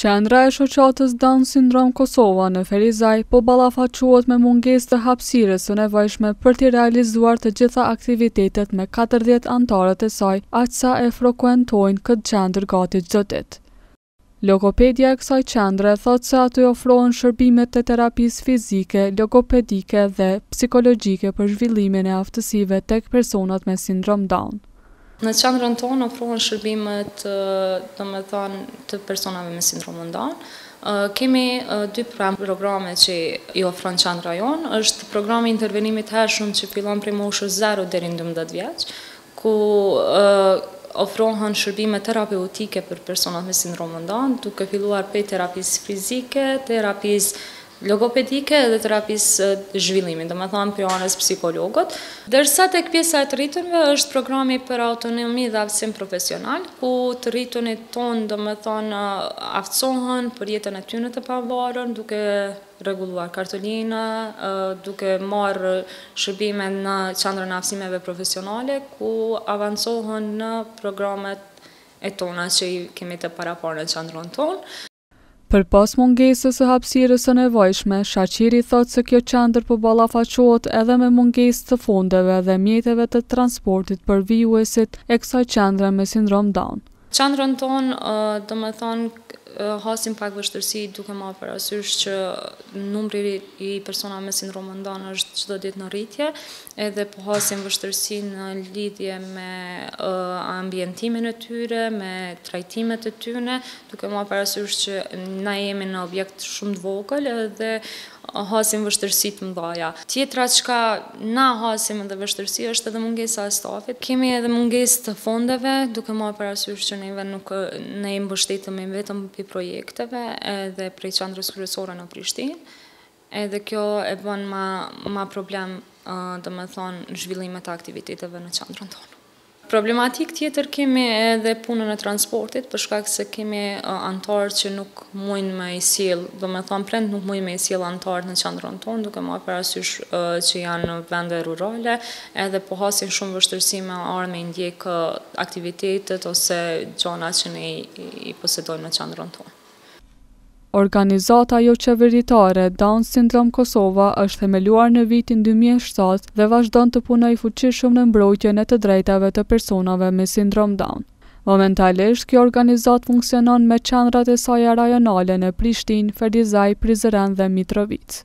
Qendra e shoqatës Down Syndrome Kosova në Ferizaj po ballafaqohet me mungesë të hapësirës së nevojshme për t'i realizuar të gjitha aktivitetet me katërdhjetë anëtarët e saj aq sa e frekuentojnë këtë qendër gati çdo ditë. Logopedja e kësaj qendre thotë se aty ofrohen shërbimet e terapisë fizike, logopedike dhe psikologjike për zhvillimin e aftësive tek personat me sindrom Down. Në qendrën tonë ofrohen shërbimet domethënë të personave me sindromën Down. Kemi dy programe që i ofron qendra jonë, është programi i intervenimit të hershëm që fillon prej moshës zero deri në dymbëdhjetë vjeç, ku ofrohen shërbime terapeutike për personat me sindromën Down, duke filluar prej terapisë fizike, terapisë logopedike dhe terapisë së zhvillimit, domethënë prej anës psikologut, ndërsa tek pjesa e të rritunve është programi për autonomi dhe aftësim profesional, ku të rritunit tonë domethënë aftësohen për jetën e tyne të pavarun duke rregulluar kartolina, duke marrë shërbime në Qendrën e Aftësimeve Profesionale, ku avancohen në programet e tona që i kemi të paraparë në qendrën tonë. Përpos mungesës së hapësirës së nevojshme, Shaqiri thotë se kjo qendër po ballafaqohet edhe me mungesë të fondeve dhe mjeteve të transportit për vijuesit e kësaj qendre me sindromë Down. Qendrën tonë, domethënë, hasim pak vështirësi duke marrë parasysh që numri i personave me sindromën Down është çdo ditë në rritje, edhe po hasim vështirësi në lidhje me ambientimin e tyre, me trajtimet e tyre, duke marrë parasysh që na jemi në objekt shumë të vogël edhe hasim vështirësi të mdhaja. Tjetra çka na hasim edhe vështirësi është edhe mungesa e stafit. Kemi edhe mungesë të fondeve, duke marrë parasysh që neve nuk ne i mbështetemi vetëm prej projekteve edhe prej qendrës kryesore në Prishtinë. Edhe kjo e bën ma problem domethënë zhvillimet e aktiviteteve në qendrën tonë. Problematikë tjetër kemi edhe punën e transportit, për shkak se kemi anëtarë që nuk mujnë me i sjellë, domethënë prindët nuk mujnë me i sjellë anëtarët në qendrën tonë, duke marrë parasysh që janë në vende rurale, edhe po hasin shumë vështirësi me ardhë me i ndjekë aktivitetet ose gjana që ne i posedojmë në qendrën tonë. Organizata joqeveritare Down Syndrome Kosova është themeluar në vitin dy mijë e shtatë dhe vazhdon të punojë fuqishëm në mbrojtjen e të drejtave të personave me sindromë Down. Momentalisht, kjo organizatë funksionon me qendrat e saja rajonale në Prishtinë, Ferizaj, Prizren dhe Mitrovicë.